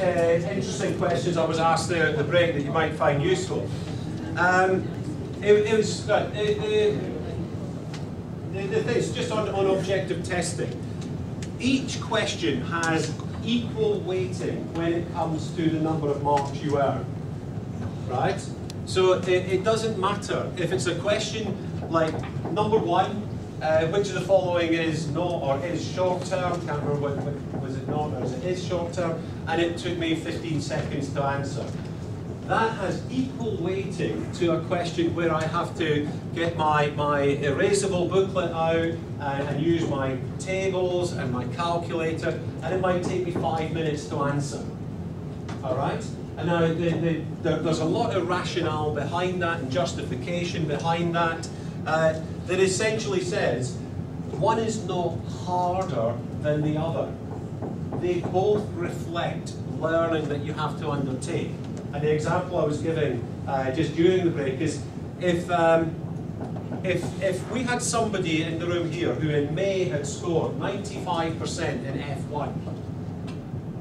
uh, interesting questions I was asked there at the break that you might find useful. Um, it, it, was uh, things just on, on objective testing. Each question has equal weighting when it comes to the number of marks you earn, right? So it, it doesn't matter if it's a question like number one, uh, which of the following is not or is short term? Can't remember what, what was it not or is it is short term? And it took me 15 seconds to answer. That has equal weighting to a question where I have to get my, my erasable booklet out and, and use my tables and my calculator, and it might take me five minutes to answer. All right? And now the, the, the, there's a lot of rationale behind that and justification behind that uh, that essentially says one is not harder than the other. They both reflect learning that you have to undertake. And the example I was giving uh, just during the break is if, um, if, if we had somebody in the room here who in May had scored 95% in F1,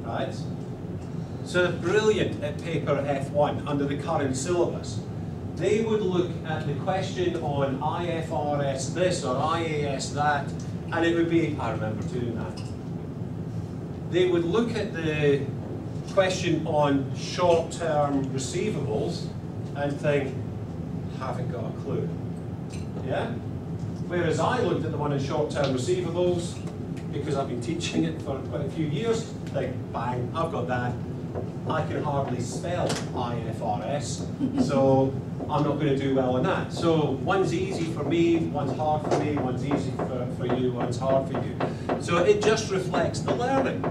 right? So brilliant at paper F1 under the current syllabus. They would look at the question on IFRS this or IAS that, and it would be, I remember doing that. They would look at the question on short-term receivables and think, haven't got a clue. Yeah? Whereas I looked at the one in short-term receivables, because I've been teaching it for quite a few years, think, bang, I've got that. I can hardly spell IFRS, so I'm not going to do well on that. So one's easy for me, one's hard for me, one's easy for, for you, one's hard for you. So it just reflects the learning.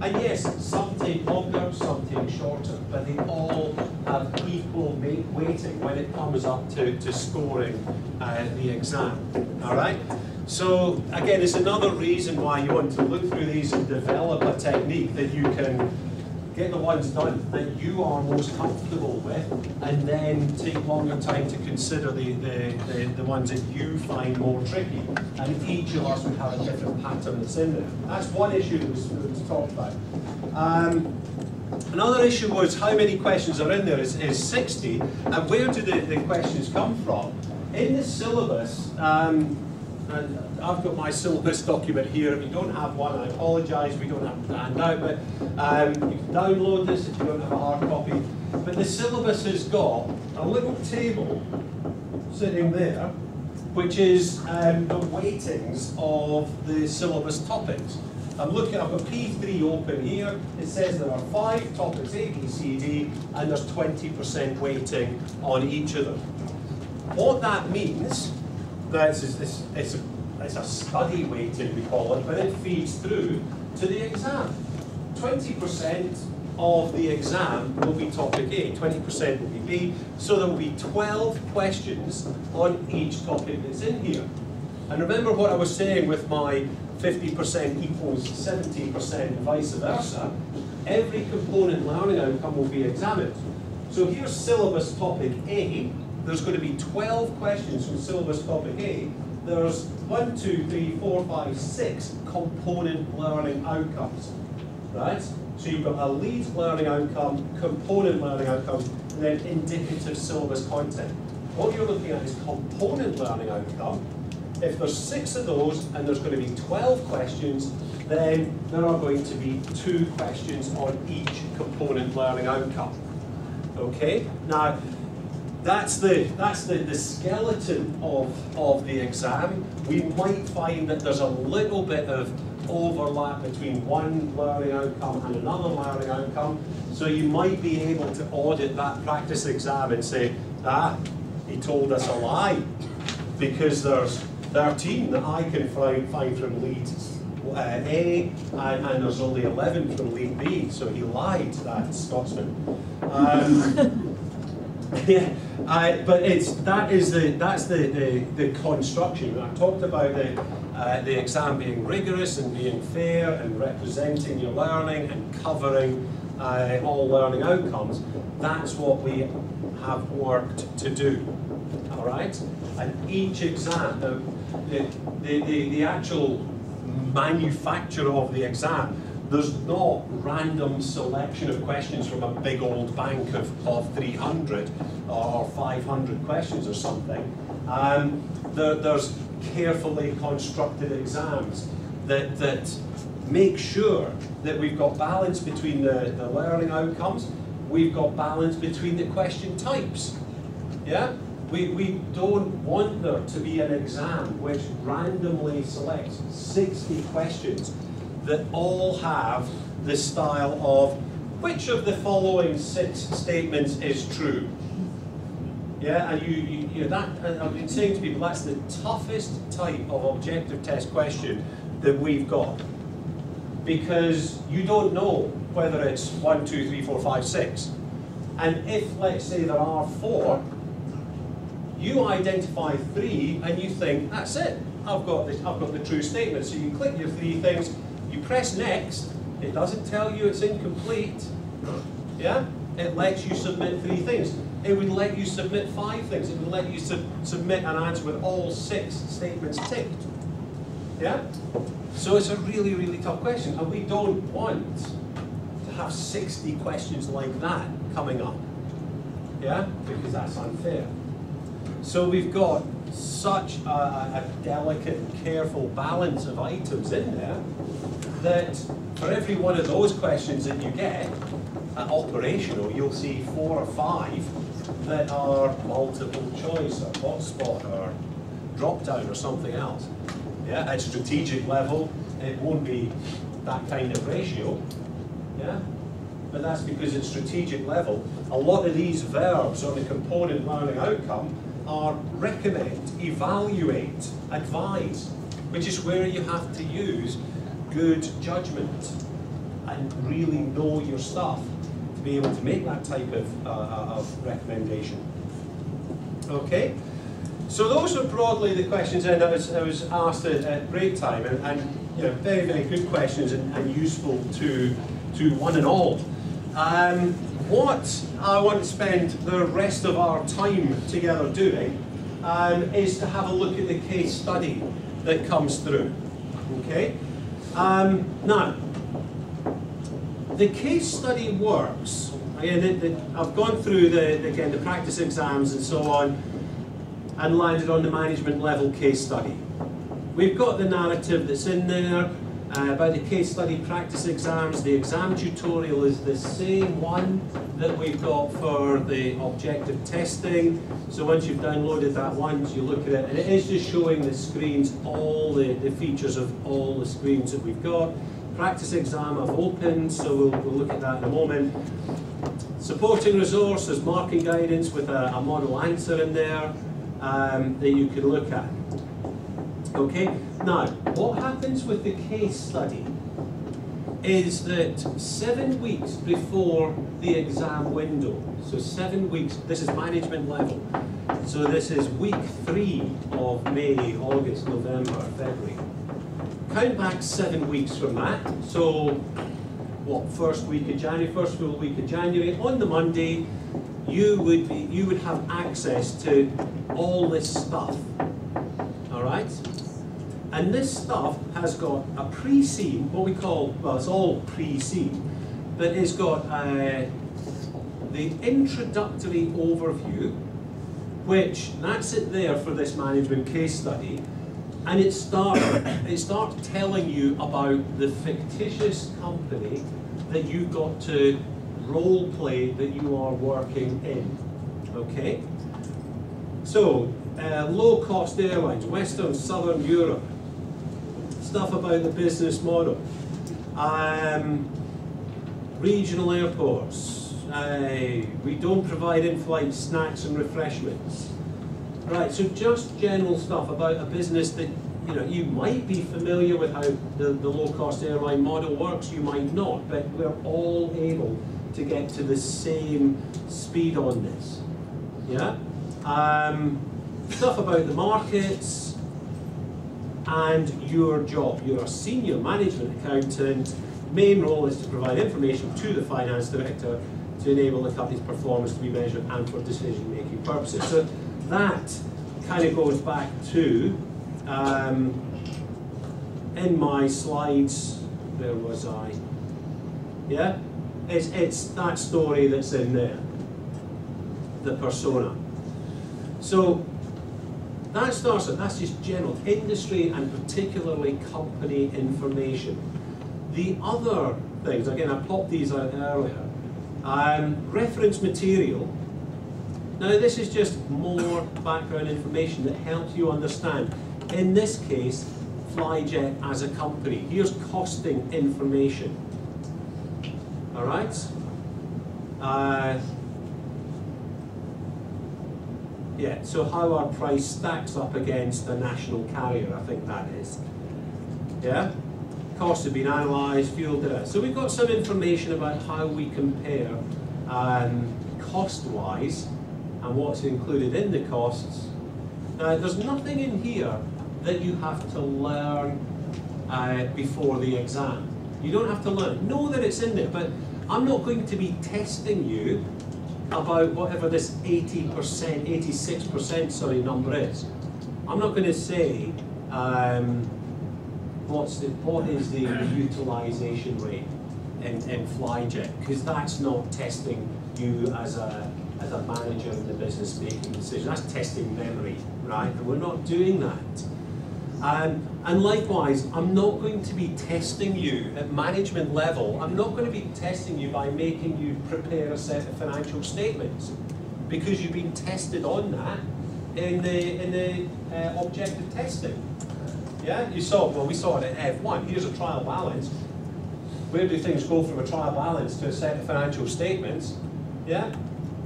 And yes, some take longer, some take shorter, but they all have equal weighting when it comes up to, to scoring uh, the exam. All right? So again, it's another reason why you want to look through these and develop a technique that you can get the ones done that you are most comfortable with, and then take longer time to consider the, the, the, the, ones that you find more tricky. And each of us would have a different pattern that's in there. That's one issue that was, that was talked about. Um, another issue was how many questions are in there is, is 60, and where do the, the questions come from? In the syllabus, um, and I've got my syllabus document here. If you don't have one, I apologise, we don't have to hand out, but um, you can download this if you don't have a hard copy. But the syllabus has got a little table sitting there, which is um, the weightings of the syllabus topics. I'm looking, I've got P3 open here. It says there are five topics, A, B, C, D, and there's 20% weighting on each of them. What that means that's it's, it's, a, it's a study weighting, we call it, but it feeds through to the exam. 20% of the exam will be topic A, 20% will be B, so there will be 12 questions on each topic that's in here. And remember what I was saying with my 50% equals 70% and vice versa, every component learning outcome will be examined. So here's syllabus topic A, there's going to be 12 questions from syllabus topic A. There's one, two, three, four, five, six component learning outcomes, right? So you've got a lead learning outcome, component learning outcome, and then indicative syllabus content. What you're looking at is component learning outcome. If there's six of those and there's going to be 12 questions, then there are going to be two questions on each component learning outcome. Okay? Now, that's the that's the, the skeleton of of the exam. We might find that there's a little bit of overlap between one learning outcome and another learning outcome. So you might be able to audit that practice exam and say, ah, he told us a lie because there's 13 that I can find, from lead uh, A and, and, there's only 11 from lead B. So he lied, to that Scotsman. Um, yeah, I, but it's that is the that's the, the, the construction. I talked about the uh, the exam being rigorous and being fair and representing your learning and covering uh, all learning outcomes. That's what we have worked to do. All right, and each exam, the the, the, the actual manufacture of the exam there's not random selection of questions from a big old bank of, of 300 or 500 questions or something. Um, there, there's carefully constructed exams that, that make sure that we've got balance between the, the learning outcomes, we've got balance between the question types. Yeah? We, we don't want there to be an exam which randomly selects 60 questions that all have the style of which of the following six statements is true? Yeah, and you, you, you know, that, I've been saying to people, that's the toughest type of objective test question that we've got. Because you don't know whether it's one, two, three, four, five, six. And if, let's say, there are four, you identify three and you think, that's it, I've got, this, I've got the true statement. So you click your three things, you press next, it doesn't tell you it's incomplete. Yeah? It lets you submit three things. It would let you submit five things. It would let you sub submit an answer with all six statements ticked. Yeah? So it's a really, really tough question. And we don't want to have 60 questions like that coming up. Yeah? Because that's unfair. So we've got such a, a delicate careful balance of items in there that for every one of those questions that you get, at operational, you'll see four or five that are multiple choice or hotspot or drop down or something else. Yeah, at strategic level, it won't be that kind of ratio. Yeah, but that's because at strategic level, a lot of these verbs on the component learning outcome are recommend, evaluate, advise, which is where you have to use good judgment and really know your stuff to be able to make that type of, uh, uh, of recommendation. Okay, so those are broadly the questions that I was, I was asked at, at break time, and, and you know, very, very good questions and, and useful to, to one and all. Um, what I want to spend the rest of our time together doing um, is to have a look at the case study that comes through. Okay? Um, now, the case study works. Again, the, the, I've gone through the, again, the practice exams and so on and landed on the management level case study. We've got the narrative that's in there uh, about the case study practice exams. The exam tutorial is the same one that we've got for the objective testing. So once you've downloaded that once, you look at it, and it is just showing the screens, all the, the features of all the screens that we've got. Practice exam I've opened, so we'll, we'll look at that in a moment. Supporting resources, marking guidance with a, a model answer in there um, that you can look at. Okay, now what happens with the case study is that seven weeks before the exam window, so seven weeks, this is management level, so this is week three of May, August, November, February. Count back seven weeks from that, so what, first week of January, first full week of January, on the Monday, you would be, you would have access to all this stuff, all right? And this stuff has got a pre-seen, what we call, well, it's all pre-seen, but it's got uh, the introductory overview, which that's it there for this management case study, and it starts it starts telling you about the fictitious company that you got to role play that you are working in. Okay? So, uh, low cost airlines, Western, Southern Europe, stuff about the business model. Um, regional airports, uh, we don't provide in-flight snacks and refreshments. Right, so just general stuff about a business that you know you might be familiar with how the, the low-cost airline model works, you might not, but we're all able to get to the same speed on this. Yeah? Um, stuff about the markets, and your job. You're a senior management accountant. Main role is to provide information to the finance director to enable the company's performance to be measured and for decision-making purposes. So that kind of goes back to, um, in my slides, where was I? Yeah? It's, it's that story that's in there, the persona. So that starts at, that's just general industry and particularly company information. The other things, again, I popped these out earlier, um, reference material. Now this is just more background information that helps you understand. In this case, Flyjet as a company. Here's costing information. All right? Uh, yeah, so how our price stacks up against the national carrier, I think that is. Yeah? Costs have been analysed, fuel, da, So we've got some information about how we compare um, cost-wise and what's included in the costs. Now, there's nothing in here that you have to learn uh, before the exam. You don't have to learn. Know that it's in there, but I'm not going to be testing you about whatever this 80%, 86% sorry number is. I'm not going to say um, what's the, what is the utilization rate in, in Flyjet, because that's not testing you as a, as a manager in the business making decisions. That's testing memory, right? And we're not doing that. Um, and likewise, I'm not going to be testing you at management level. I'm not going to be testing you by making you prepare a set of financial statements because you've been tested on that in the, in the uh, objective testing. Yeah, you saw, well, we saw it at F1. Here's a trial balance. Where do things go from a trial balance to a set of financial statements? Yeah,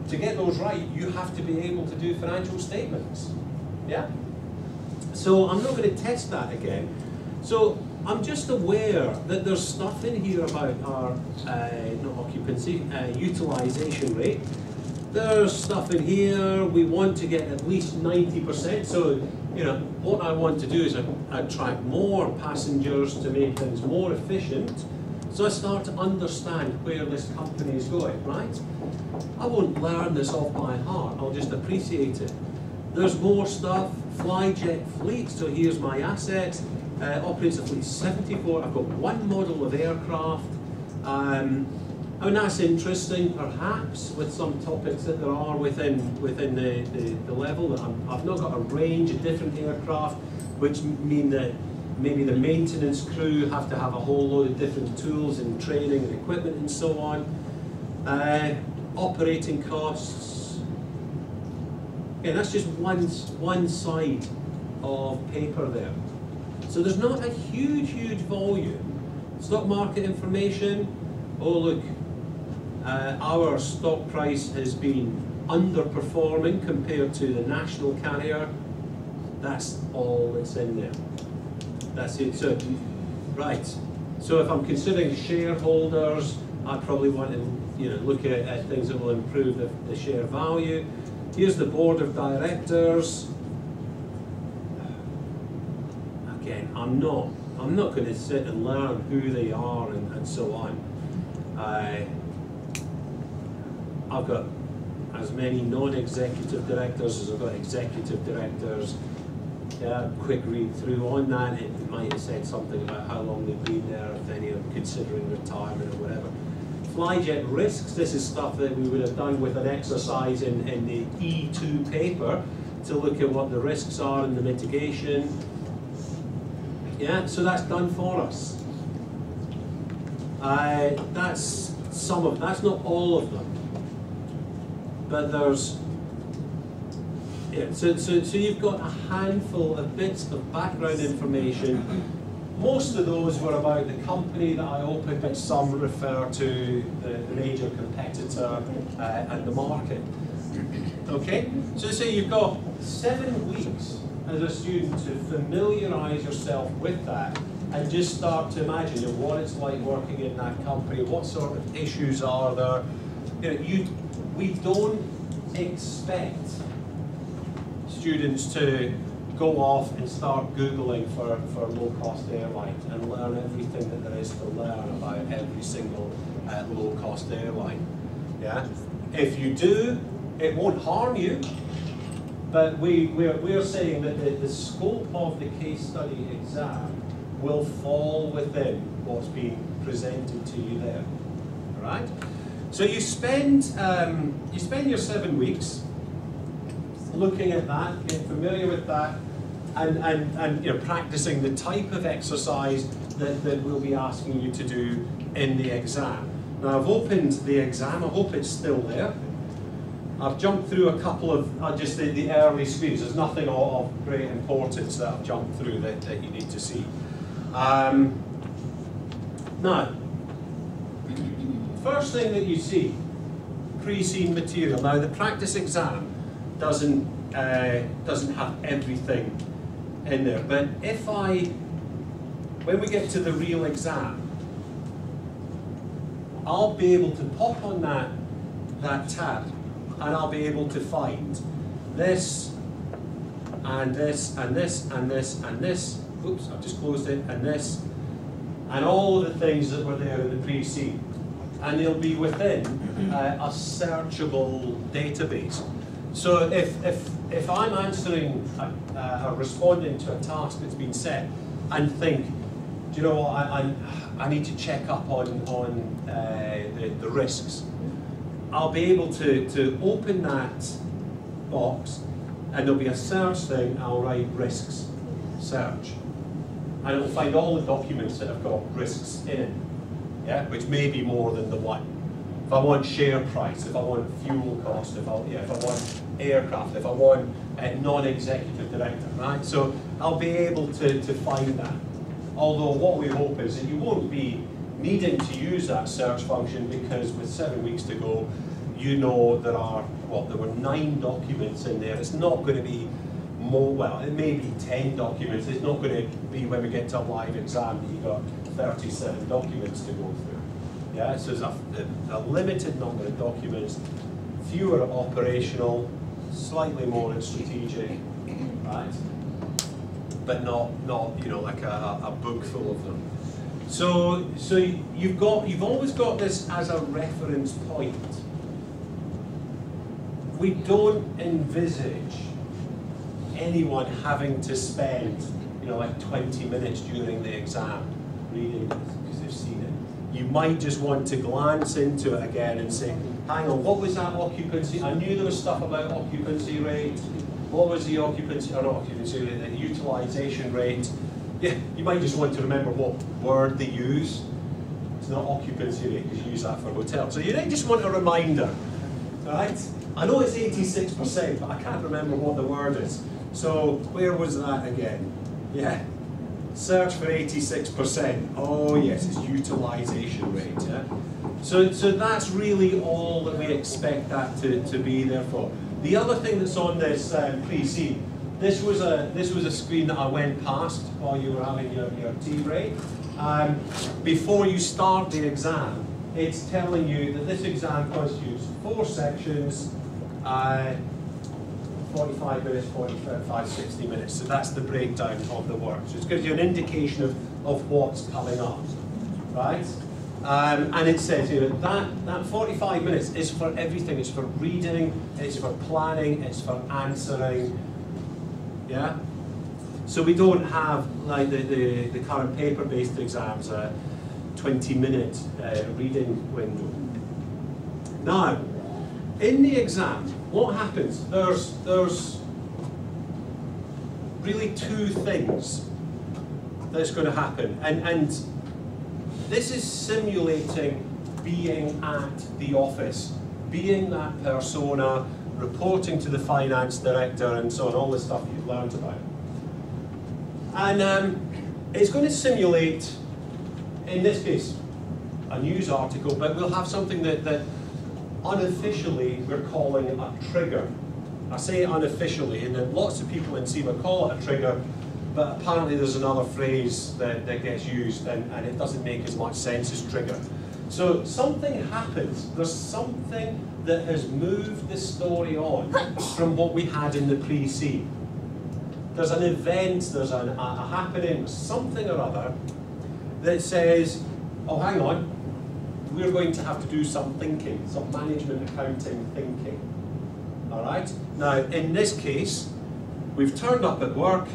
to get those right, you have to be able to do financial statements. Yeah. So I'm not going to test that again. So I'm just aware that there's stuff in here about our uh, not occupancy, uh, utilization rate. There's stuff in here, we want to get at least 90%. So, you know, what I want to do is attract more passengers to make things more efficient. So I start to understand where this company is going, right? I won't learn this off by heart, I'll just appreciate it. There's more stuff, Flyjet fleet, so here's my assets. Uh, operates a fleet 74, I've got one model of aircraft. Um, I mean, that's interesting, perhaps, with some topics that there are within within the, the, the level. i have not got a range of different aircraft, which mean that maybe the maintenance crew have to have a whole load of different tools and training and equipment and so on. Uh, operating costs, Okay, that's just one, one side of paper there. So there's not a huge, huge volume. Stock market information, oh look, uh, our stock price has been underperforming compared to the national carrier. That's all that's in there. That's it. So, right. So if I'm considering shareholders, I probably want to you know, look at, at things that will improve the, the share value. Here's the board of directors. Again, I'm not, I'm not going to sit and learn who they are and, and so on. I, I've got as many non-executive directors as I've got executive directors. Yeah, quick read through on that. It might have said something about how long they've been there, if any of are considering retirement or whatever. Flyjet risks, this is stuff that we would have done with an exercise in, in the E2 paper to look at what the risks are and the mitigation. Yeah, so that's done for us. Uh, that's some of, that's not all of them. But there's, yeah, so, so, so you've got a handful of bits of background information most of those were about the company that I opened, but some refer to the, major competitor uh, and the market. Okay, so say you've got seven weeks as a student to familiarise yourself with that and just start to imagine you know, what it's like working in that company, what sort of issues are there. You know, you, we don't expect students to go off and start Googling for, for low-cost airlines and learn everything that there is to learn about every single uh, low-cost airline. Yeah? If you do, it won't harm you, but we, we're, we're saying that the, the scope of the case study exam will fall within what's being presented to you there. All right. So you spend um, you spend your seven weeks looking at that, getting familiar with that, and, and, and you know, practicing the type of exercise that, that we'll be asking you to do in the exam. Now I've opened the exam, I hope it's still there. I've jumped through a couple of, uh, just the, the early screens, there's nothing of, great importance that I've jumped through that, that you need to see. Um, now, first thing that you see, pre-seen material. Now the practice exam doesn't, uh, doesn't have everything in there, but if I, when we get to the real exam, I'll be able to pop on that, that tab and I'll be able to find this and this and this and this and this. Oops, I've just closed it, and this, and all the things that were there in the pre-seen. And they'll be within uh, a searchable database. So if, if, if I'm answering uh, responding to a task that's been set and think, do you know what, I, I, I need to check up on, on uh, the, the risks I'll be able to, to open that box and there'll be a search thing, I'll write risks, search. And it'll find all the documents that have got risks in it, yeah, which may be more than the one. If I want share price, if I want fuel cost, if I, yeah, if I want aircraft, if I want a non-executive director, right? So I'll be able to, to find that. Although what we hope is that you won't be needing to use that search function because with seven weeks to go, you know there are, well, there were nine documents in there. It's not going to be more, well, it may be 10 documents. It's not going to be when we get to a live exam that you've got 37 documents to go through. Yeah, so there's a, a limited number of documents, fewer operational, slightly more strategic, right? But not, not you know, like a, a book full of them. So, so you've got, you've always got this as a reference point. We don't envisage anyone having to spend, you know, like 20 minutes during the exam reading this because they've seen it. You might just want to glance into it again and say, hang on, what was that occupancy? I knew there was stuff about occupancy rate. What was the occupancy, or occupancy rate, the utilization rate? yeah, you might just want to remember what word they use. It's not occupancy rate, because you use that for hotel. So you might just want a reminder, right? I know it's 86%, but I can't remember what the word is. So where was that again? Yeah, search for 86%. Oh yes, it's utilization rate. Yeah? So, so that's really all that we expect that to, to be there for. The other thing that's on this um, pre-seen this was a this was a screen that I went past while you were having your, your tea break. Um, before you start the exam, it's telling you that this exam constitutes four sections, uh, 45 minutes, 45, 60 minutes. So that's the breakdown of the work. So it gives you an indication of, of what's coming up, right? Um, and it says here that, that 45 minutes is for everything. It's for reading, it's for planning, it's for answering, yeah? So we don't have, like the, the, the current paper-based exams, a 20-minute uh, reading window. Now, in the exam, what happens? There's, there's really two things that's going to happen. And, and this is simulating being at the office, being that persona reporting to the finance director and so on, all the stuff you've learned about. And um, it's going to simulate, in this case, a news article, but we'll have something that, that unofficially we're calling a trigger. I say unofficially, and then lots of people in CIMA call it a trigger, but apparently there's another phrase that, that gets used and, and it doesn't make as much sense as trigger. So something happens, there's something that has moved the story on from what we had in the pre-seen. There's an event, there's an, a, a happening, something or other that says, oh, hang on, we're going to have to do some thinking, some management accounting thinking. All right? Now, in this case, we've turned up at work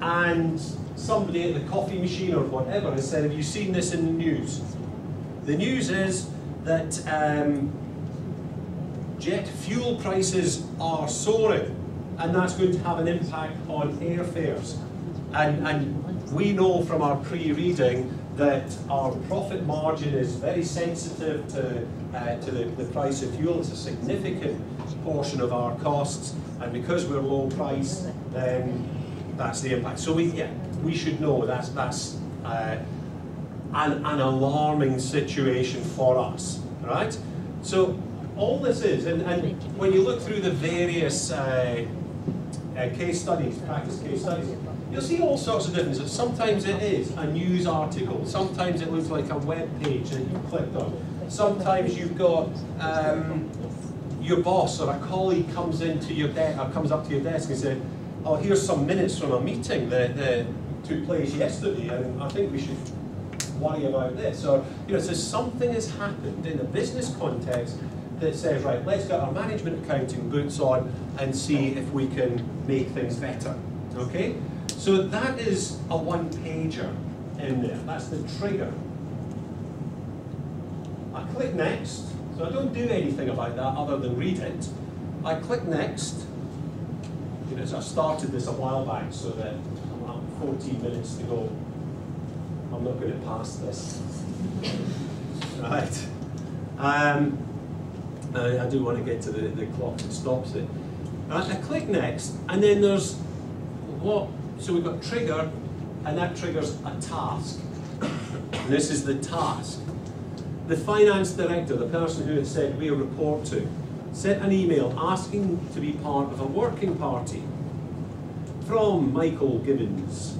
and somebody at the coffee machine or whatever has said, have you seen this in the news? The news is that um, jet fuel prices are soaring, and that's going to have an impact on airfares. And, and we know from our pre-reading that our profit margin is very sensitive to, uh, to the, the price of fuel. It's a significant portion of our costs, and because we're low price, then that's the impact. So we, yeah, we should know that's, that's uh, an, an alarming situation for us, right? So all this is, and, and when you look through the various uh, uh, case studies, practice case studies, you'll see all sorts of differences. Sometimes it is a news article, sometimes it looks like a web page that you clicked on. Sometimes you've got um, your boss or a colleague comes into your desk or comes up to your desk and says, "Oh, here's some minutes from a meeting that, that took place yesterday, and I think we should worry about this." Or you know, so something has happened in a business context that says, "Right, let's get our management accounting boots on and see if we can make things better." Okay, so that is a one pager in there. That's the trigger. I click next. So I don't do anything about that other than read it. I click next. You know, so I started this a while back so that I'm 14 minutes to go. I'm not going to pass this. right. Um, I, I, do want to get to the, the clock that stops it. I, I click next, and then there's what? So we've got trigger, and that triggers a task. This is the task the finance director, the person who had said we report to, sent an email asking to be part of a working party from Michael Gibbons.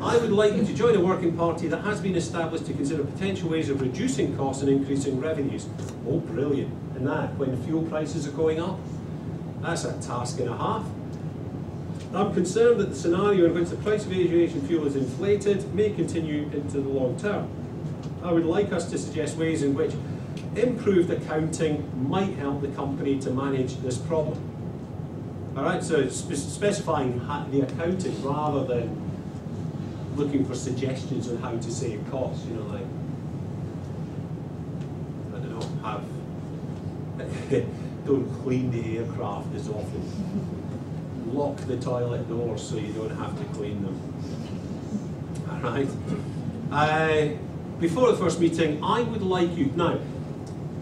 I would like you to join a working party that has been established to consider potential ways of reducing costs and increasing revenues. Oh, brilliant. And that, when fuel prices are going up, that's a task and a half. I'm concerned that the scenario in which the price of aviation fuel is inflated may continue into the long term. I would like us to suggest ways in which improved accounting might help the company to manage this problem. All right, so spe specifying the accounting rather than looking for suggestions on how to save costs, you know, like, I don't know, have, don't clean the aircraft as often. Lock the toilet doors so you don't have to clean them. All right. Uh, before the first meeting, I would like you, now,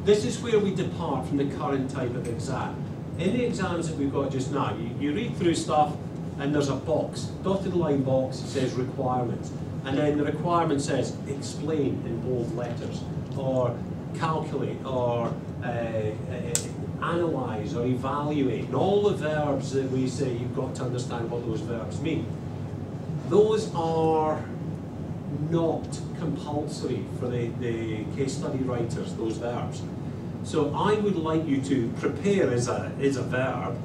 this is where we depart from the current type of exam. In the exams that we've got just now, you, you read through stuff and there's a box, dotted line box, it says requirements. And then the requirement says explain in bold letters, or calculate, or uh, uh, analyse, or evaluate. And all the verbs that we say, you've got to understand what those verbs mean. Those are not compulsory for the, the case study writers, those verbs. So I would like you to prepare is a, is a verb,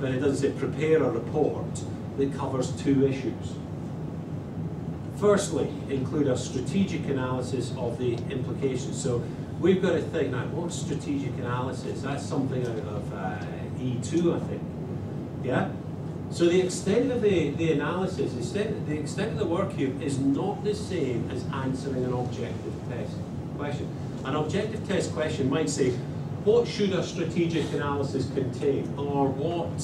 but it doesn't say prepare a report that covers two issues. Firstly, include a strategic analysis of the implications. So we've got to think now, what's strategic analysis? That's something out of uh, E2, I think. Yeah? So the extent of the, the analysis, the extent, the extent of the work here is not the same as answering an objective test question. An objective test question might say, what should a strategic analysis contain? Or what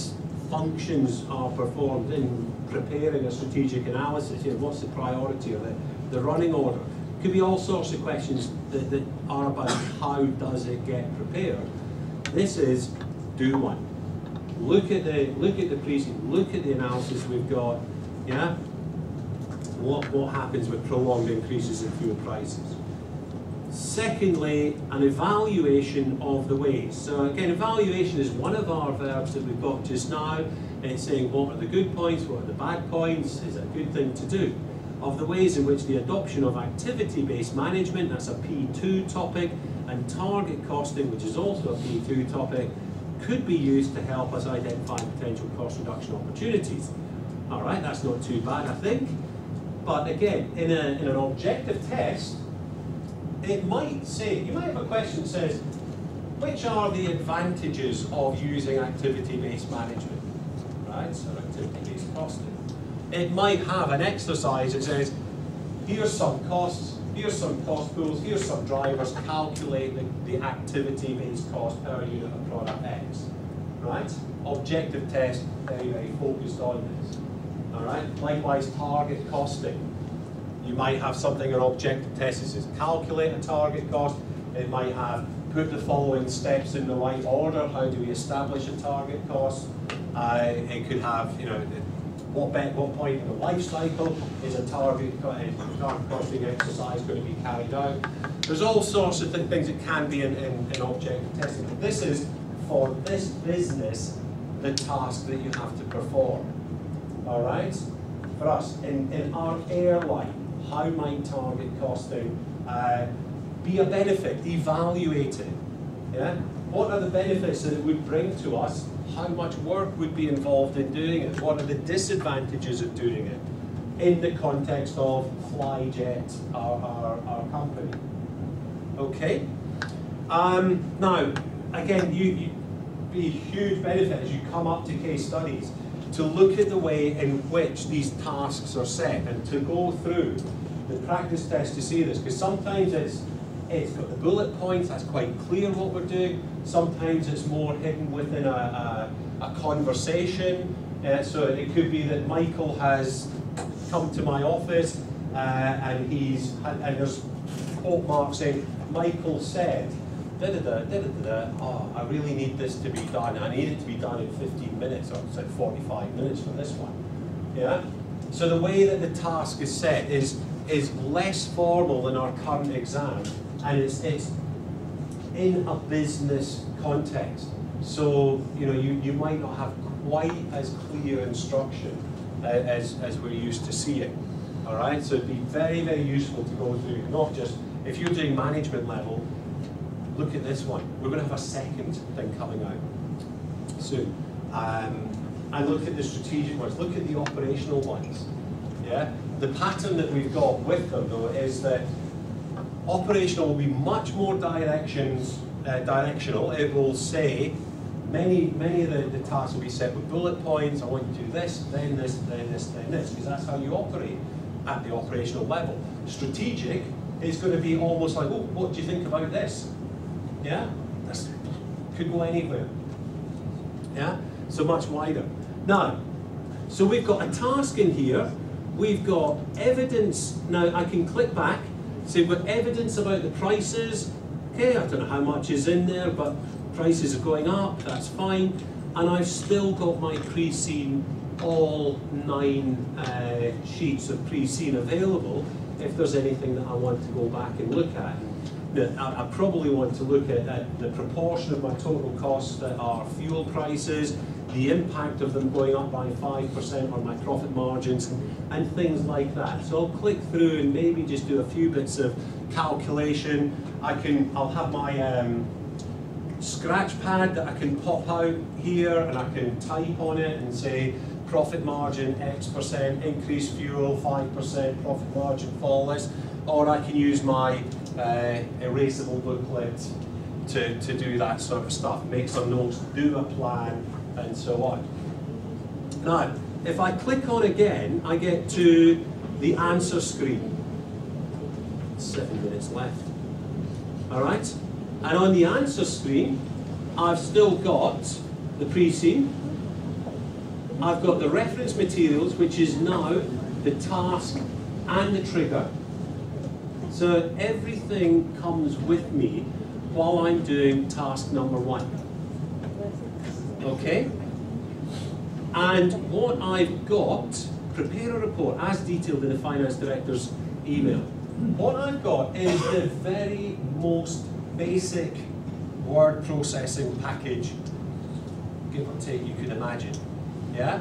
functions are performed in preparing a strategic analysis? You know, what's the priority of it? the running order? Could be all sorts of questions that, that are about how does it get prepared. This is do one look at the look at the pre-seen, look at the analysis we've got, yeah? What what happens with prolonged increases in fuel prices? Secondly, an evaluation of the ways. So again, evaluation is one of our verbs that we've got just now. It's saying what are the good points, what are the bad points, is it a good thing to do? Of the ways in which the adoption of activity-based management, that's a P2 topic, and target costing, which is also a P2 topic, could be used to help us identify potential cost reduction opportunities. All right, that's not too bad, I think. But again, in, a, in an objective test, it might say, you might have a question that says, which are the advantages of using activity-based management? Right, so activity-based costing. It might have an exercise that says, here's some costs, here's some cost pools, here's some drivers, calculate the, the activity-based cost per unit of product X, right? Objective test, very, very focused on this, all right? Likewise, target costing. You might have something an objective test that says calculate a target cost. It might have put the following steps in the right order. How do we establish a target cost? Uh, it could have, you know, what, what point in the life cycle is a target, target costing exercise going to be carried out? There's all sorts of th things that can be in, in, in testing. But this is, for this business, the task that you have to perform. All right? For us, in, in our airline, how might target costing uh, be a benefit, evaluate it. Yeah? What are the benefits that it would bring to us? How much work would be involved in doing it? What are the disadvantages of doing it in the context of Flyjet, our, our, our company? Okay? Um, now, again, you, you be a huge benefit as you come up to case studies to look at the way in which these tasks are set and to go through the practice test to see this because sometimes it's it's got the bullet points, that's quite clear what we're doing. Sometimes it's more hidden within a, a, a conversation. Uh, so it could be that Michael has come to my office uh, and he's and, there's quote marks saying, Michael said, da da da da da da. Oh, I really need this to be done. I need it to be done in 15 minutes or say 45 minutes for this one. Yeah. So the way that the task is set is is less formal than our current exam and it's, it's in a business context. So, you know, you, you might not have quite as clear instruction as, as we're used to seeing. All right, so it'd be very, very useful to go through, not just, if you're doing management level, look at this one. We're going to have a second thing coming out soon. Um, and look at the strategic ones, look at the operational ones. Yeah, The pattern that we've got with them, though, is that Operational will be much more directions, uh, directional. It will say, many, many of the, the tasks will be set with bullet points. I want you to do this, then this, then this, then this, because that's how you operate at the operational level. Strategic is going to be almost like, oh, what do you think about this? Yeah, this could go anywhere. Yeah, so much wider. Now, so we've got a task in here. We've got evidence. Now I can click back so we've got evidence about the prices. Okay, I don't know how much is in there, but prices are going up, that's fine. And I've still got my pre-seen, all nine uh, sheets of pre-seen available if there's anything that I want to go back and look at. I, probably want to look at, at the proportion of my total costs that are fuel prices, the impact of them going up by 5% on my profit margins, and things like that. So I'll click through and maybe just do a few bits of calculation. I can, I'll have my um, scratch pad that I can pop out here and I can type on it and say profit margin X percent, increase fuel 5%, profit margin fall this, or I can use my uh, erasable booklet to, to do that sort of stuff, make some notes, do a plan, and so on. Now, if I click on again, I get to the answer screen. Seven minutes left. All right? And on the answer screen, I've still got the pre-seen. I've got the reference materials, which is now the task and the trigger. So everything comes with me while I'm doing task number one. Okay? And what I've got, prepare a report as detailed in the finance director's email. What I've got is the very most basic word processing package, give or take, you can imagine. Yeah?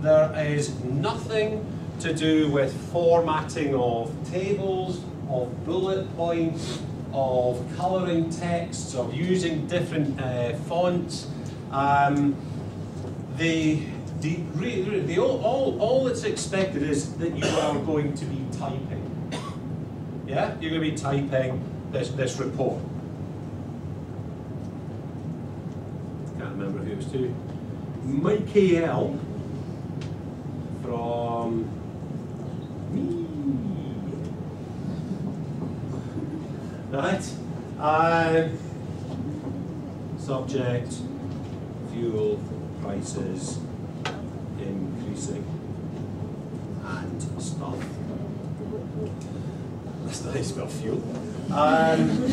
There is nothing to do with formatting of tables, of bullet points, of colouring texts, of using different uh, fonts. Um, the, the, the, all, all, all that's expected is that you are going to be typing. Yeah, you're going to be typing this, this report. Can't remember who it was to. Michael from me. right? Um, subject, fuel prices increasing and stuff. That's the how you spell fuel. Um,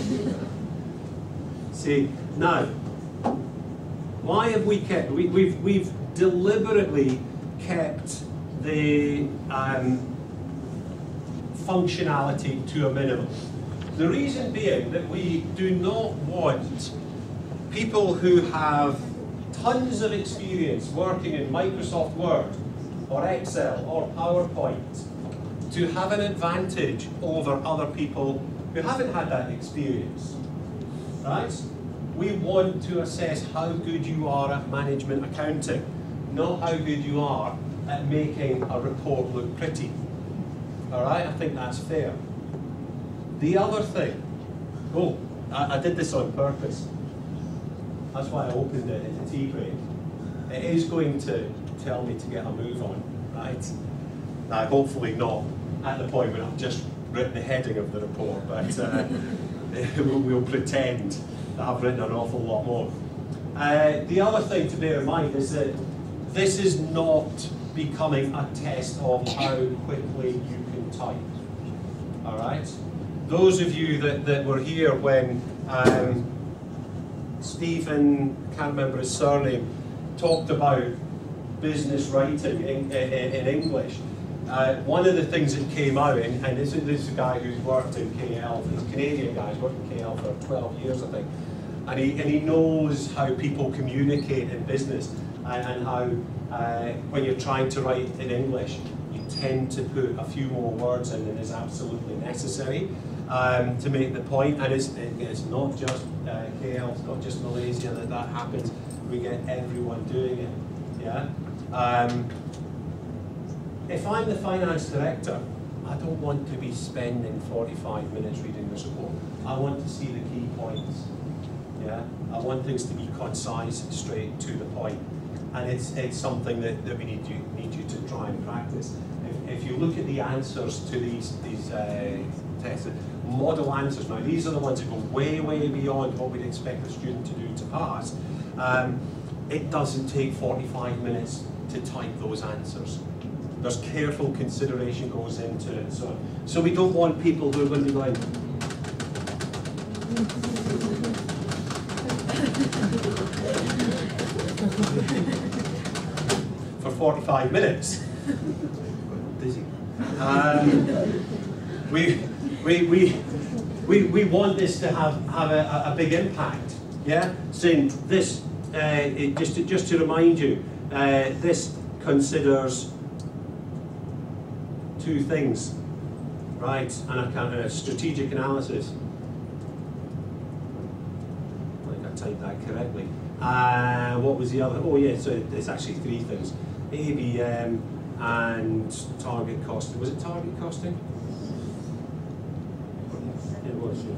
see, now, why have we kept, we, we've, we've deliberately kept the um, functionality to a minimum. The reason being that we do not want people who have tons of experience working in Microsoft Word or Excel or PowerPoint to have an advantage over other people who haven't had that experience. Right? We want to assess how good you are at management accounting, not how good you are at making a report look pretty. All right, I think that's fair. The other thing, oh, I, I did this on purpose. That's why I opened it at the tea break. It is going to tell me to get a move on, right? Now, hopefully not at the point where I've just written the heading of the report, but uh, we'll, we'll pretend that I've written an awful lot more. Uh, the other thing to bear in mind is that this is not becoming a test of how quickly you can type. All right? Those of you that, that were here when um, Stephen, can't remember his surname, talked about business writing in, in, in English, uh, one of the things that came out, and, and this, is, this is a guy who's worked in KL, he's a Canadian guy, he's worked in KL for 12 years, I think, and he, and he knows how people communicate in business and, and how uh, when you're trying to write in English, tend to put a few more words in than is absolutely necessary um, to make the point. And it's, it's not just uh, KL, it's not just Malaysia that that happens. We get everyone doing it. Yeah. Um, if I'm the finance director, I don't want to be spending 45 minutes reading this report. I want to see the key points. Yeah, I want things to be concise, straight to the point, and it's it's something that, that we need you need you to try and practice. If, you look at the answers to these these uh, tests, model answers now, these are the ones that go way way beyond what we'd expect a student to do to pass. Um, it doesn't take 45 minutes to type those answers. There's careful consideration goes into it. So, so we don't want people who are going to be going, for 45 minutes. Um, we, we, we, we, we want this to have, have a, a big impact. Yeah? Saying this, uh, it, just, to, just to remind you, uh, this considers two things, right? And a kind of strategic analysis. I think I typed that correctly. Uh, what was the other? Oh yeah, so it's actually three things. ABM and target costing. Was it target costing? It was, yeah.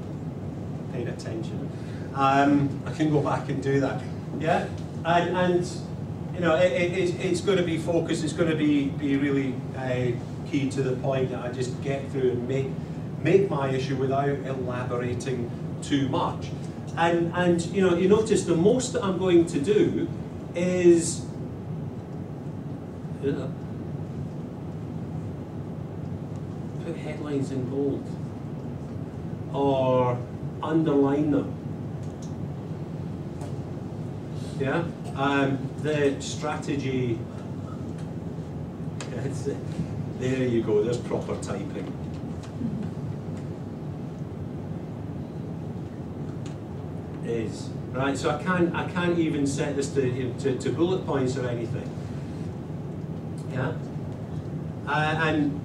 Paid attention. Um, I can go back and do that. Yeah? And, and you know, it, it, it's, going to be focused, it's going to be, be really uh, key to the point that I just get through and make, make my issue without elaborating too much. And, and you know, you notice the most that I'm going to do is you put in bold or underline them. Yeah, um, the strategy. there you go. There's proper typing. Is right. So I can't. I can't even set this to, to, to bullet points or anything. Yeah. Uh, and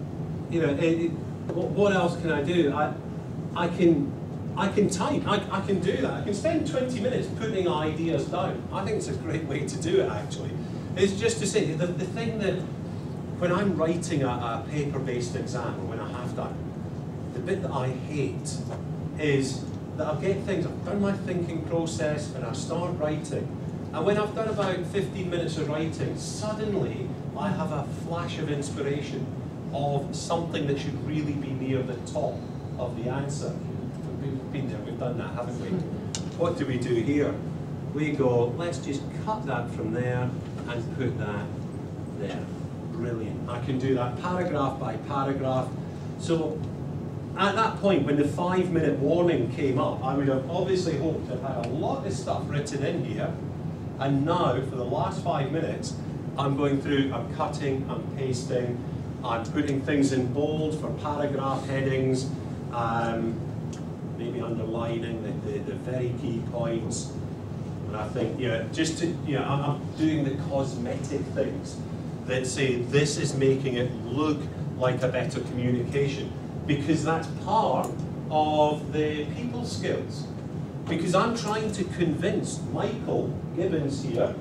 you know, it, what, else can I do? I I can I can type, I, I can do that. I can spend 20 minutes putting ideas down. I think it's a great way to do it actually. It's just to say, the, the thing that, when I'm writing a, a paper-based exam, or when I have done, the bit that I hate is that I'll get things, I've done my thinking process and I start writing. And when I've done about 15 minutes of writing, suddenly I have a flash of inspiration of something that should really be near the top of the answer. We've been there, we've done that, haven't we? What do we do here? We go, let's just cut that from there and put that there. Brilliant. I can do that paragraph by paragraph. So at that point, when the five minute warning came up, I would have obviously hoped to have had a lot of stuff written in here. And now, for the last five minutes, I'm going through, I'm cutting, I'm pasting, I'm putting things in bold for paragraph headings, um, maybe underlining the, the, the, very key points. And I think, yeah, just to, I'm, I'm doing the cosmetic things that say this is making it look like a better communication because that's part of the people skills. Because I'm trying to convince Michael Gibbons here,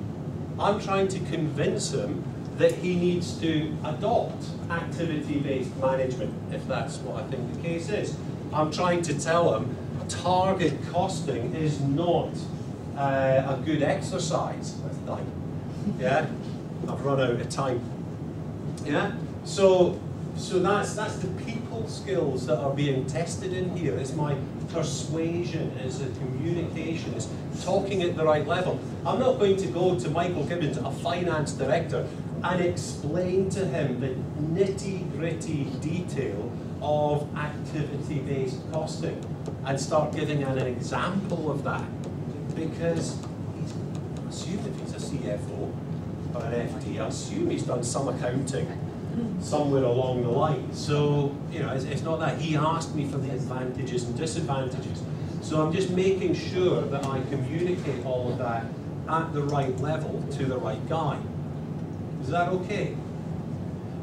I'm trying to convince him that he needs to adopt activity-based management, if that's what I think the case is. I'm trying to tell him target costing is not uh, a good exercise. Yeah, I've run out of time. Yeah, so so that's that's the people skills that are being tested in here. It's my persuasion, it's a communication, it's talking at the right level. I'm not going to go to Michael Gibbons, a finance director, and explain to him the nitty gritty detail of activity-based costing and start giving an example of that because he's, assume if he's a CFO or an FD, I assume he's done some accounting somewhere along the line. So, you know, it's, it's, not that he asked me for the advantages and disadvantages. So I'm just making sure that I communicate all of that at the right level to the right guy. Is that okay?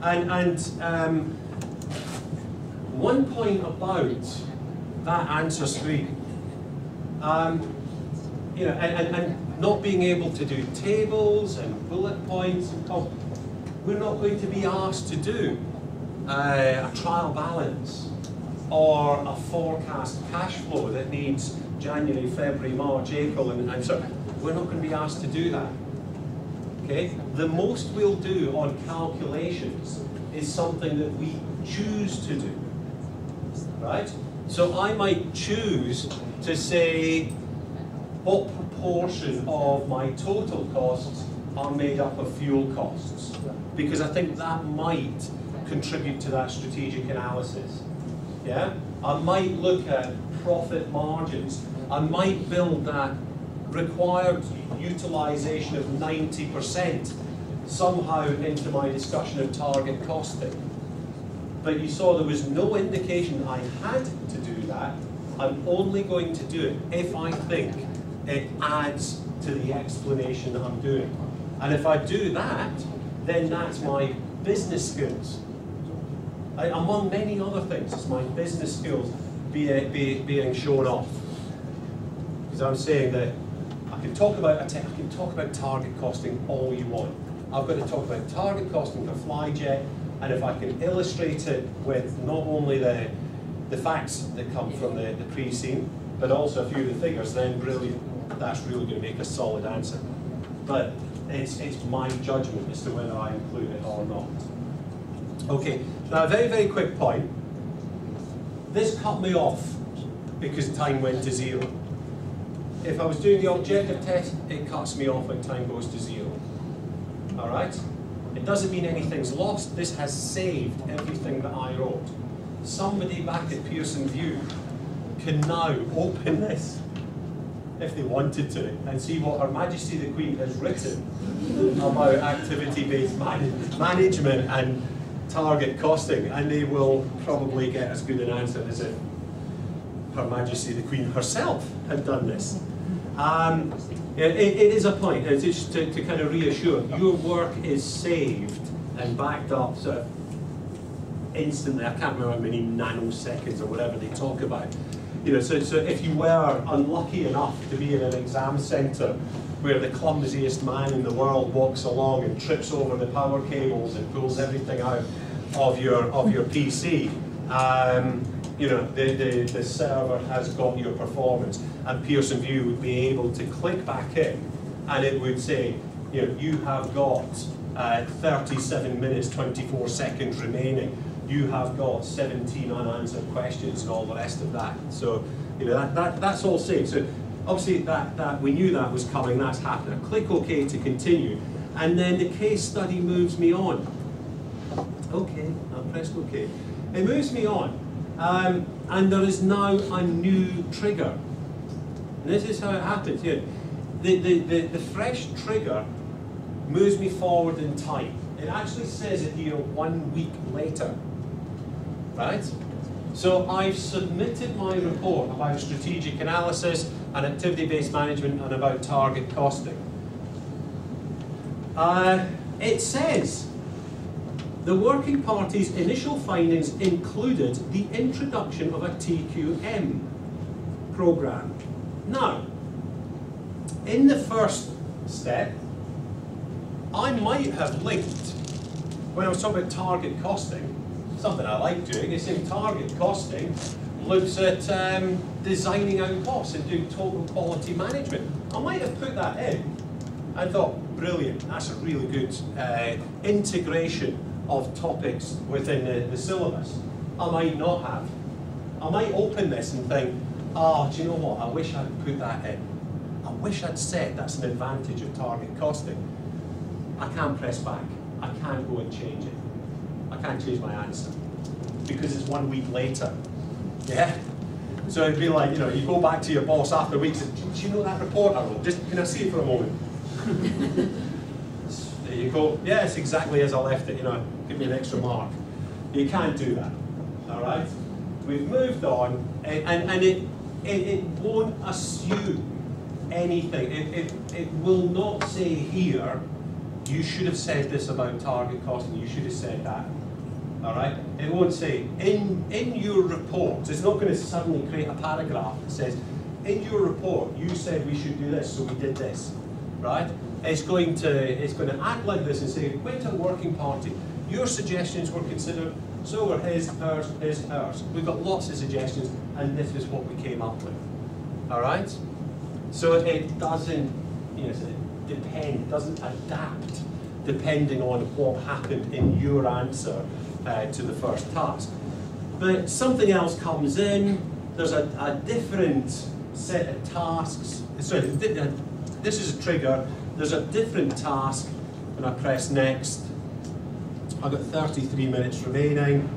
And, and um, one point about that answer um, you know, and, and, and not being able to do tables and bullet points and we're not going to be asked to do uh, a trial balance or a forecast cash flow that needs January, February, March, April, and, and so we're not going to be asked to do that. Okay? The most we'll do on calculations is something that we choose to do. Right? So I might choose to say what proportion of my total costs are made up of fuel costs because I think that might contribute to that strategic analysis. Yeah? I might look at profit margins. I might build that required utilization of 90% somehow into my discussion of target costing. But you saw there was no indication I had to do that. I'm only going to do it if I think it adds to the explanation that I'm doing. And if I do that, then that's my business skills. I, among many other things, it's my business skills be, be, being shown off. Because I'm saying that can talk about I can talk about target costing all you want. I've got to talk about target costing for flyjet, and if I can illustrate it with not only the the facts that come from the, the pre-seen, but also a few of the figures, then really that's really going to make a solid answer. But it's, it's my judgment as to whether I include it or not. Okay, now a very, very quick point. This cut me off because time went to zero. If I was doing the objective test, it cuts me off when time goes to zero. All right? It doesn't mean anything's lost. This has saved everything that I wrote. Somebody back at Pearson VUE can now open this if they wanted to, and see what Her Majesty the Queen has written about activity-based man management and target costing, and they will probably get as good an answer as if Her Majesty the Queen herself had done this. Um, it, it is a point, it's just to, to kind of reassure, your work is saved and backed up sort of instantly, I can't remember how many nanoseconds or whatever they talk about, you know, so, so if you were unlucky enough to be in an exam centre where the clumsiest man in the world walks along and trips over the power cables and pulls everything out of your of your PC, um, you know, the, the, the server has got your performance and Pearson VUE would be able to click back in and it would say, you know, you have got uh, 37 minutes, 24 seconds remaining you have got 17 unanswered questions and all the rest of that. So You know, that, that, that's all saved. So obviously that, that we knew that was coming, that's happening. Click OK to continue, and then the case study moves me on. Okay, I pressed OK. It moves me on, um, and there is now a new trigger. And this is how it happens. Yeah. The, the, the, the fresh trigger moves me forward in time. It actually says it here one week later. Right? So I've submitted my report about strategic analysis and activity-based management and about target costing. Uh, it says the working party's initial findings included the introduction of a TQM program. Now, in the first step, I might have linked, when I was talking about target costing, something I like doing is in target costing looks at um, designing out costs and doing total quality management. I might have put that in and thought, brilliant, that's a really good uh, integration of topics within the, the syllabus. I might not have. I might open this and think, oh, do you know what, I wish I'd put that in. I wish I'd said that's an advantage of target costing. I can't press back. I can't go and change it. I can't change my answer because it's one week later. Yeah? So it'd be like, you know, you go back to your boss after a week and, say, do you know that report I wrote? Just, can I see it for a moment? you go. Yes, exactly as I left it, you know, give me an extra mark. You can't do that, all right? We've moved on, and, and, and it, it, it won't assume anything. It, it, it will not say here, you should have said this about target costing, you should have said that. All right? It won't say, in, in your report, it's not going to suddenly create a paragraph that says, in your report, you said we should do this, so we did this. Right? It's going to, it's going to act like this and say, to the working party, your suggestions were considered, so were his, hers, his, hers. We've got lots of suggestions, and this is what we came up with. All right? So it doesn't, you know, depend, doesn't adapt depending on what happened in your answer uh, to the first task. But something else comes in, there's a, a different set of tasks. Sorry, this is a trigger. There's a different task when I press next. I've got 33 minutes remaining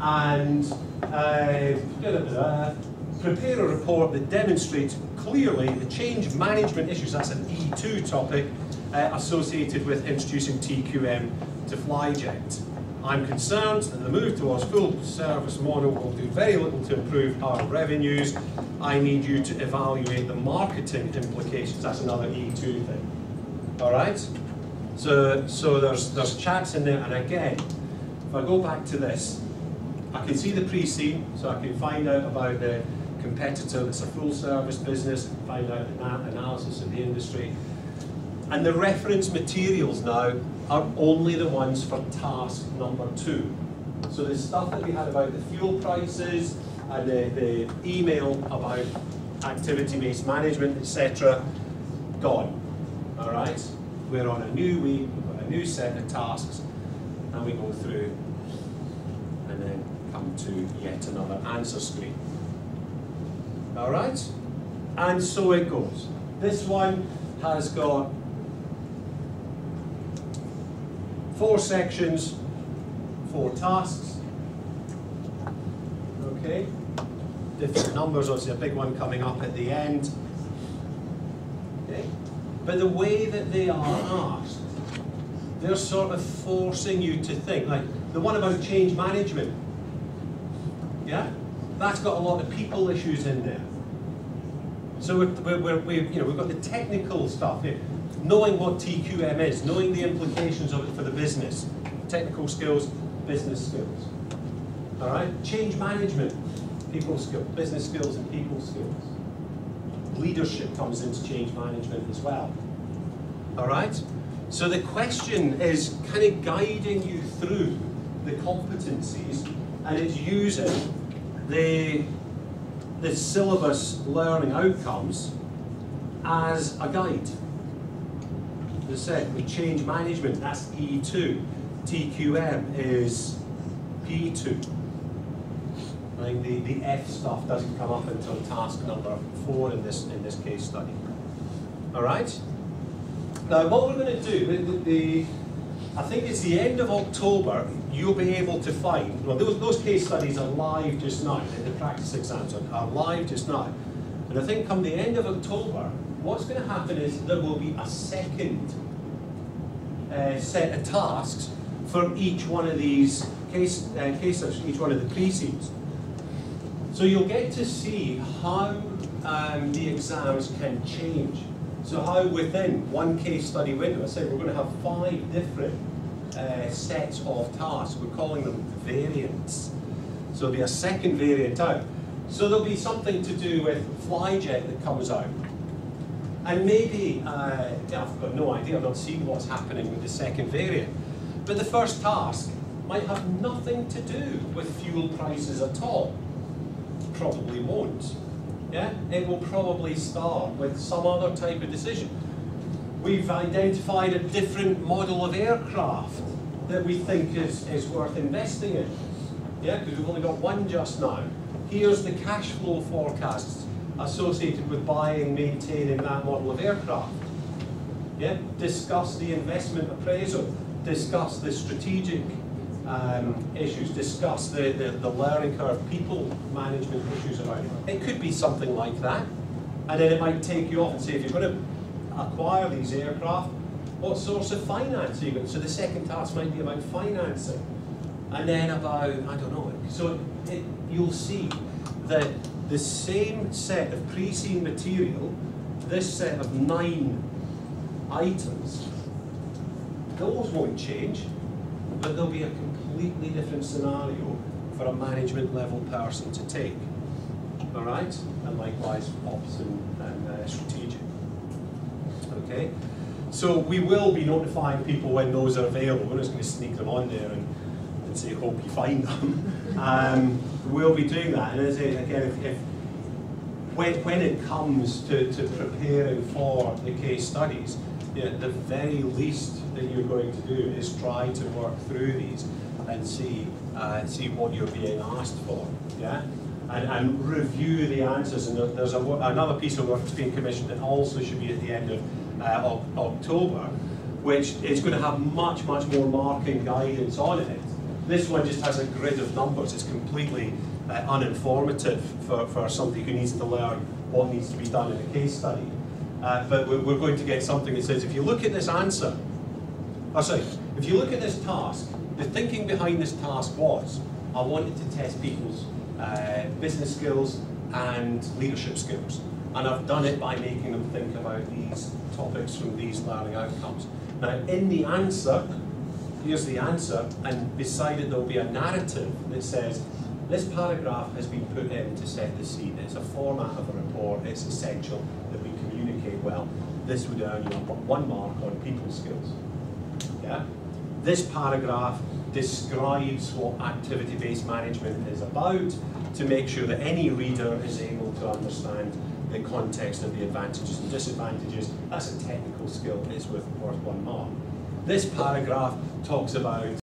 and uh, prepare a report that demonstrates clearly the change management issues, that's an E2 topic, uh, associated with introducing TQM to Flyjet. I'm concerned that the move towards full service model will do very little to improve our revenues. I need you to evaluate the marketing implications. That's another E2 thing. All right? So, so there's, there's chats in there, and again, if I go back to this, I can see the pre-seen, so I can find out about the competitor that's a full service business, find out an analysis of the industry. And the reference materials now are only the ones for task number two. So the stuff that we had about the fuel prices and the, the email about activity-based management, etc., gone. All right? We're on a new week, we've got a new set of tasks, and we go through and then come to yet another answer screen. All right? And so it goes. This one has got four sections, four tasks. Okay? Different numbers, obviously a big one coming up at the end. Okay? But the way that they are asked, they're sort of forcing you to think. Like the one about change management. Yeah? That's got a lot of people issues in there. So we're, we're, we're, you know, we've got the technical stuff here, knowing what TQM is, knowing the implications of it for the business, technical skills, business skills. All right, change management, people skills, business skills and people skills. Leadership comes into change management as well. All right, so the question is kind of guiding you through the competencies and it's using the the syllabus learning outcomes as a guide. As I said, with change management, that's E2. TQM is P2. I think the, the F stuff doesn't come up until task number four in this, in this case study. All right? Now, what we're going to do, the, the, I think it's the end of October, you'll be able to find, well, those, those case studies are live just now, the practice exams are, are live just now. And I think come the end of October, what's going to happen is there will be a second uh, set of tasks for each one of these case, uh, case each one of the theses. So you'll get to see how um, the exams can change. So how within one case study window, I said we're going to have five different uh, sets of tasks. We're calling them variants. So there'll be a second variant out. So there'll be something to do with flyjet that comes out. And maybe, uh, I've got no idea, I've not seen what's happening with the second variant. But the first task might have nothing to do with fuel prices at all probably won't. Yeah? It will probably start with some other type of decision. We've identified a different model of aircraft that we think is, is worth investing in. Yeah, because we've only got one just now. Here's the cash flow forecasts associated with buying, maintaining that model of aircraft. Yeah, discuss the investment appraisal, discuss the strategic um, issues, discuss the, the, the, learning curve, people management issues around it. It could be something like that. And then it might take you off and say, if you're going to acquire these aircraft, what source of finance are you So the second task might be about financing. And then about, I don't know, so it, you'll see that the same set of pre-seen material, this set of nine items, those won't change, but there'll be a completely different scenario for a management level person to take. All right? And likewise, ops and, and uh, strategic. Okay? So we will be notifying people when those are available. We're just going to sneak them on there and, and say, hope you find them. um, we'll be doing that. And as I, again, if, if when, when it comes to, to preparing for the case studies, you know, the very least that you're going to do is try to work through these and see uh, see what you're being asked for. Yeah. And, and review the answers. And there's a, another piece of work that's being commissioned that also should be at the end of, uh, October, which is going to have much, much more marking guidance on it. This one just has a grid of numbers. It's completely uh, uninformative for, for somebody who needs to learn what needs to be done in a case study. Uh, but we're, we're, going to get something that says, if you look at this answer, or sorry, if you look at this task, the thinking behind this task was I wanted to test people's uh, business skills and leadership skills. And I've done it by making them think about these topics from these learning outcomes. Now, in the answer, here's the answer, and beside it there'll be a narrative that says, this paragraph has been put in to set the scene. It's a format of a report. It's essential that we communicate well. This would earn you one mark on people skills. Yeah? This paragraph describes what activity-based management is about to make sure that any reader is able to understand the context of the advantages and disadvantages. That's a technical skill, it's worth, worth one mark. This paragraph talks about